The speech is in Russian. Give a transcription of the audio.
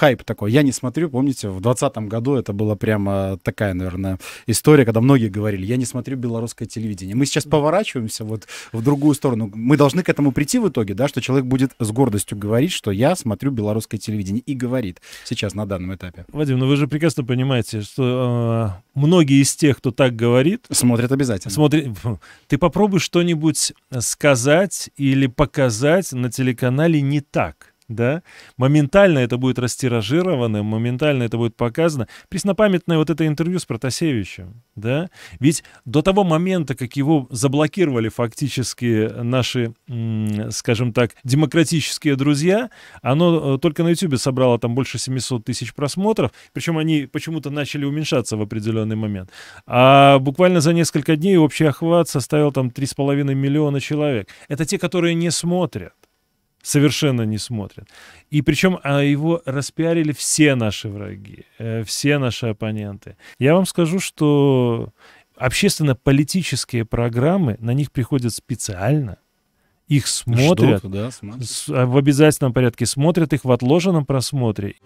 хайп такой. Я не смотрю, помните, в 2020 году это была прямо такая, наверное, история, когда многие говорили, я не смотрю белорусское телевидение. Мы сейчас поворачиваемся вот в другую сторону. Мы должны к этому прийти в итоге, да, что человек будет с гордостью говорить, что я смотрю белорусское телевидение. И говорит сейчас на данном этапе. Вадим, ну вы же прекрасно понимаете, что э, многие из тех, кто так говорит... Смотрят обязательно. Смотри, ты попробуй что-нибудь сказать или показать на телеканале не так да, моментально это будет растиражировано, моментально это будет показано. Преснопамятное вот это интервью с Протасевичем, да, ведь до того момента, как его заблокировали фактически наши, скажем так, демократические друзья, оно э, только на YouTube собрало там больше 700 тысяч просмотров, причем они почему-то начали уменьшаться в определенный момент. А буквально за несколько дней общий охват составил там 3,5 миллиона человек. Это те, которые не смотрят совершенно не смотрят. И причем а его распиарили все наши враги, э, все наши оппоненты. Я вам скажу, что общественно-политические программы, на них приходят специально, их смотрят Ждут, да, в обязательном порядке, смотрят их в отложенном просмотре.